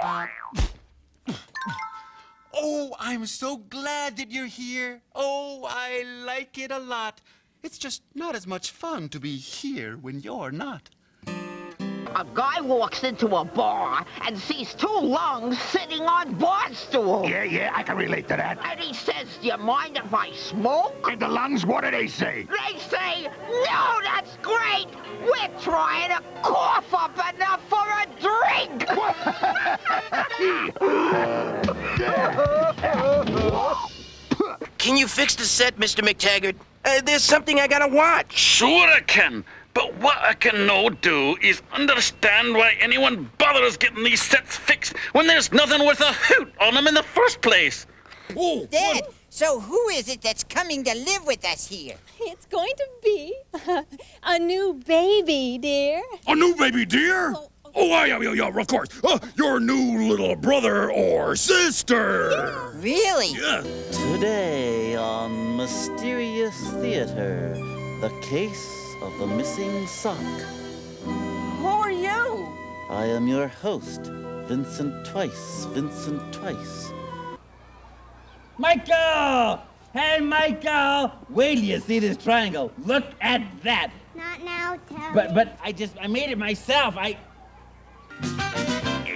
Uh, oh, I'm so glad that you're here. Oh, I like it a lot. It's just not as much fun to be here when you're not. A guy walks into a bar and sees two lungs sitting on bar stools. Yeah, yeah, I can relate to that. And he says, do you mind if I smoke? And the lungs, what do they say? They say, no, that's great. We're trying to cough Can you fix the set, Mr. McTaggart? Uh, there's something I gotta watch. Sure I can. But what I can no do is understand why anyone bothers getting these sets fixed when there's nothing worth a hoot on them in the first place. Dad, so who is it that's coming to live with us here? It's going to be a new baby, dear. A new baby dear? Oh, yeah, yeah, yeah, of course. Uh, your new little brother or sister. Really? Yeah. Today on Mysterious Theater, the case of the missing sock. Who are you? I am your host, Vincent Twice, Vincent Twice. Michael! Hey, Michael! Wait till you see this triangle. Look at that. Not now, Tony. But but I just I made it myself. I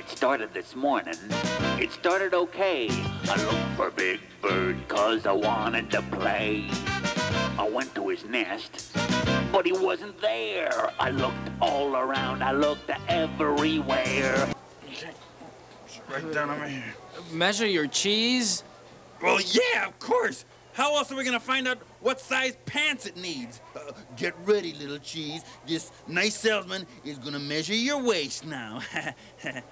It started this morning. It started okay. I looked for Big Bird cause I wanted to play. I went to his nest, but he wasn't there. I looked all around. I looked everywhere. Right down over here. Measure your cheese? Well, yeah, of course. How else are we gonna find out what size pants it needs? Uh, get ready, little cheese. This nice salesman is gonna measure your waist now.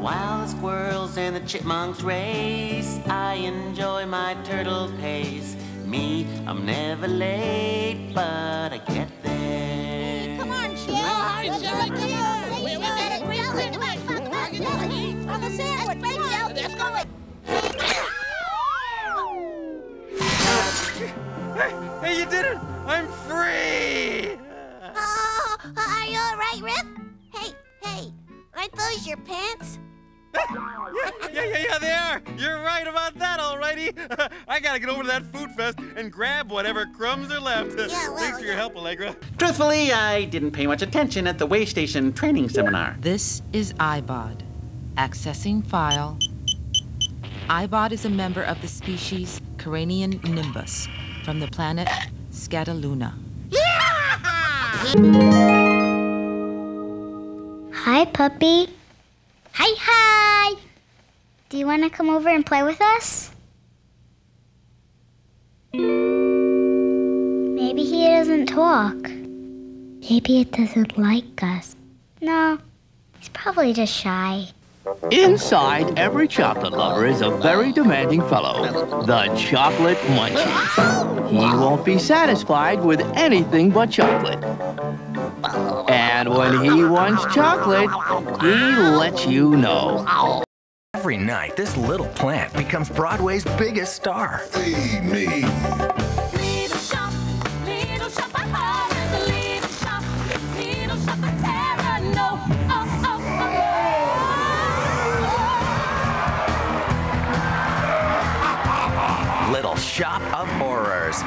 While the squirrels and the chipmunks race, I enjoy my turtle pace. Me, I'm never late, but I get there. Come on, Shelley. Oh, hi, Shelley, come on. We, we got a great quick On the sandwich. Come on. Let's go. Hey, hey, you did it! I'm free! Oh, are you all right, Rip? Hey, hey, aren't those your pants? yeah, yeah, yeah, yeah, they are. You're right about that, alrighty. I gotta get over to that food fest and grab whatever crumbs are left. Yeah, well, Thanks for your help, Allegra. Truthfully, I didn't pay much attention at the way station training seminar. This is IBOD. Accessing file. IBOD is a member of the species Caranian nimbus from the planet Scataluna. Hi, puppy. Hi, hi. Do you want to come over and play with us? Maybe he doesn't talk. Maybe it doesn't like us. No, he's probably just shy. Inside every chocolate lover is a very demanding fellow, the chocolate munchie. He won't be satisfied with anything but chocolate. And when he wants chocolate, he lets you know. Every night, this little plant becomes Broadway's biggest star. Feed me. Little Shop of Horrors.